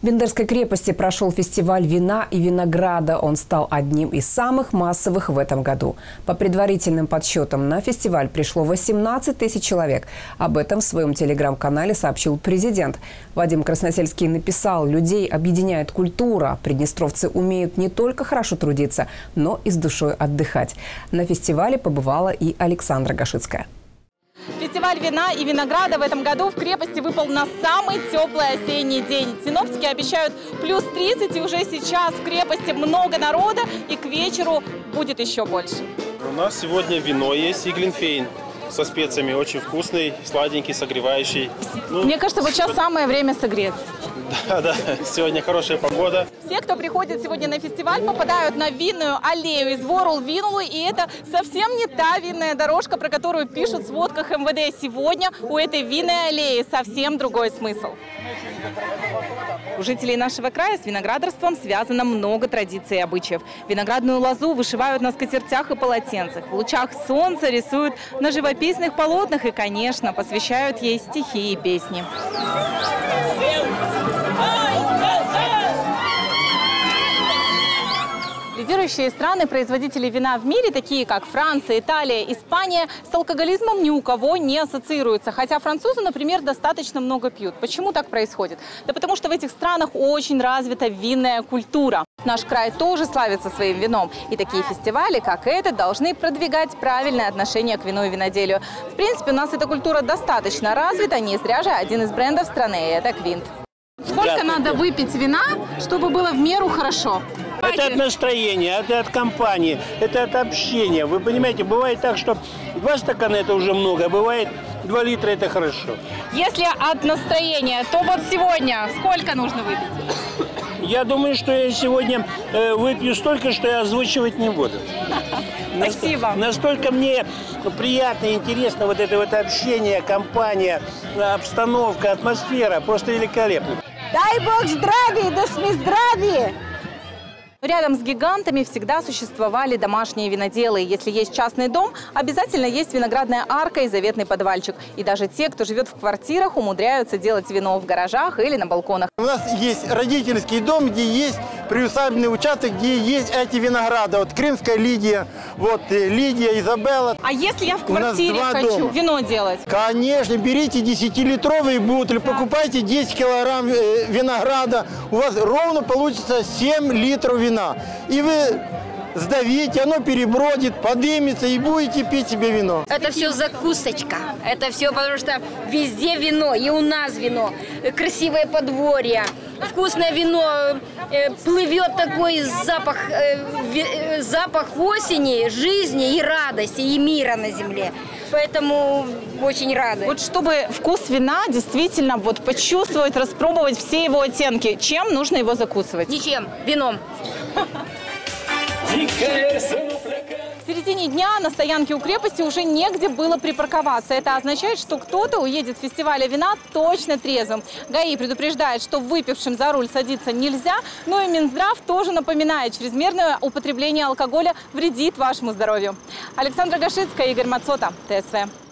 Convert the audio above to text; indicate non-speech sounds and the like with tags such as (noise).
В Бендерской крепости прошел фестиваль вина и винограда. Он стал одним из самых массовых в этом году. По предварительным подсчетам, на фестиваль пришло 18 тысяч человек. Об этом в своем телеграм-канале сообщил президент. Вадим Красносельский написал, людей объединяет культура. Приднестровцы умеют не только хорошо трудиться, но и с душой отдыхать. На фестивале побывала и Александра Гашицкая. Фестиваль вина и винограда в этом году в крепости выпал на самый теплый осенний день. Синоптики обещают плюс 30, и уже сейчас в крепости много народа, и к вечеру будет еще больше. У нас сегодня вино есть и глинфейн со специями. Очень вкусный, сладенький, согревающий. Ну, Мне кажется, вот сейчас самое время согреться. Да, да, сегодня хорошая погода. Все, кто приходит сегодня на фестиваль, попадают на винную аллею из Ворул Винулы, и это совсем не та винная дорожка, про которую пишут в сводках МВД. Сегодня у этой винной аллеи совсем другой смысл. У жителей нашего края с виноградарством связано много традиций и обычаев. Виноградную лозу вышивают на скатертях и полотенцах. В лучах солнца рисуют на живописных полотнах и, конечно, посвящают ей стихи и песни. Лидирующие страны производители вина в мире, такие как Франция, Италия, Испания, с алкоголизмом ни у кого не ассоциируются. Хотя французы, например, достаточно много пьют. Почему так происходит? Да потому что в этих странах очень развита винная культура. Наш край тоже славится своим вином. И такие фестивали, как этот, должны продвигать правильное отношение к вину и виноделию. В принципе, у нас эта культура достаточно развита. Не зря же один из брендов страны – это Квинт. Сколько надо выпить вина, чтобы было в меру хорошо? Это от настроения, это от компании, это от общения. Вы понимаете, бывает так, что два стакана это уже много, а бывает два литра это хорошо. Если от настроения, то вот сегодня сколько нужно выпить? Я думаю, что я сегодня э, выпью столько, что я озвучивать не буду. (laughs) Спасибо. Настолько мне приятно и интересно вот это вот общение, компания, обстановка, атмосфера. Просто великолепно. Дай Бог здравия, да сми здравия! Рядом с гигантами всегда существовали домашние виноделы. Если есть частный дом, обязательно есть виноградная арка и заветный подвальчик. И даже те, кто живет в квартирах, умудряются делать вино в гаражах или на балконах. У нас есть родительский дом, где есть приусадебный участок, где есть эти винограды. Вот Крымская Лидия, вот э, Лидия, Изабелла. А если я в квартире хочу дома. вино делать? Конечно, берите 10-литровые бутыль, да. покупайте 10 килограмм э, винограда. У вас ровно получится 7 литров вина. И вы сдавите, оно перебродит, подымется и будете пить себе вино. Это все закусочка. Это все потому что везде вино, и у нас вино. Красивое подворье, вкусное вино, э, плывет такой запах, э, э, запах осени, жизни и радости, и мира на земле. Поэтому очень рады. Вот чтобы вкус вина действительно вот почувствовать, распробовать все его оттенки, чем нужно его закусывать? Ничем, вином. В середине дня на стоянке у крепости уже негде было припарковаться. Это означает, что кто-то уедет с фестиваля вина точно трезвым. ГАИ предупреждает, что выпившим за руль садиться нельзя, но и Минздрав тоже напоминает, чрезмерное употребление алкоголя вредит вашему здоровью. Александра Гашицкая, Игорь Мацота, ТСВ.